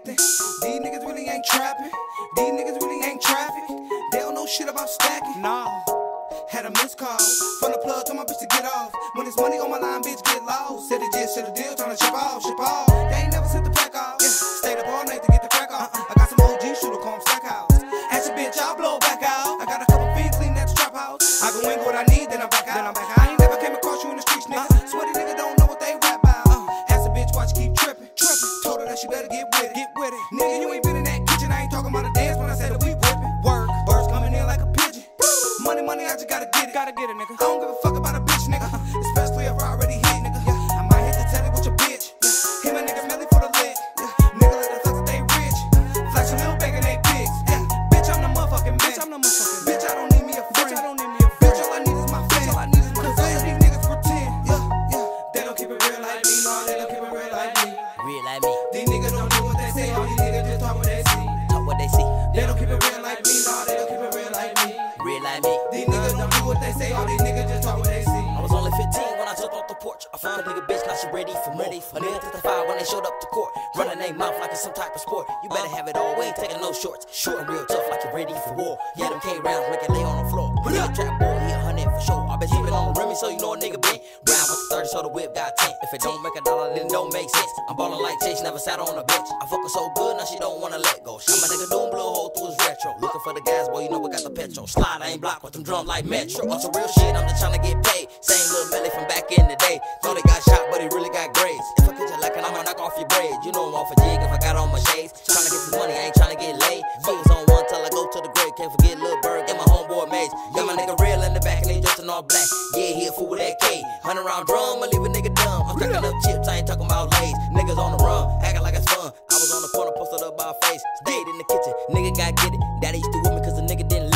acting. These niggas really ain't trapping. These niggas really ain't traffic. They don't know shit about stacking. Nah. Had a missed call from the plug, told my bitch to get off. When it's money on my line, bitch, get lost. Said it just to the deal, tryna ship off, ship off. Gotta get it. Gotta get it, nigga. I don't give a fuck about a bitch, nigga. Especially if I already hit, nigga. I might hit the telly with your bitch. Him and niggas Melly for the lit. Nigga let the flex that they rich. Flex a little bigger they pigs. Yeah. Bitch, I'm the motherfucking man. Bitch, I'm the motherfucking Bitch, I don't need me a friend. Bitch, I don't need me a Bitch, all I need is my fan. all I need is my Cause all of these niggas pretend. Yeah, yeah. They don't keep it real like me. No, they don't keep it real like me. Real like me, These niggas don't do what they say. All these niggas just talk what they see. talk what they see. They don't keep it real like me. No, they don't keep it real like me. Real like me. These niggas don't do what they say. All these niggas just talk what they see. I was only 15 when I jumped off the porch. I fucked a nigga bitch, now she ready for more. A nigga testified when they showed up to court. Running their mouth like it's some type of sport. You better have it all, we ain't taking no shorts. Short and real tough like you're ready for war. Yeah, them K rounds make it lay on the floor. Nigga trap boy, he a hundred for sure. I been sipping on Remy, so you know a nigga been. Round with the 30, so the whip got 10. If it don't make a dollar, then it don't make sense. I'm ballin' like Chase, never sat on a bench. I fuck her so good, now she don't wanna let go. Shot my nigga doom, blow hole through his retro. Looking for the gas, boy, you know we got the petrol. Slide, I ain't block with them drums like Metro. On some real shit, I'm just tryna get paid. Same little Melly from back in the day. Thought he got shot, but he really got grades. If I catch you lacking, I'ma knock off your braids. You know I'm off a jig if I got on my shades. Tryna get some money, I ain't tryna get laid. Focus on one till I go to the grave. Can't forget Lil Bird, get my homeboy Maze. Got my nigga real in the back and they in all black. Yeah, he a fool with that K. Hundred round drum, I leave a nigga dumb. get it. Daddy used to whoop me cause a nigga didn't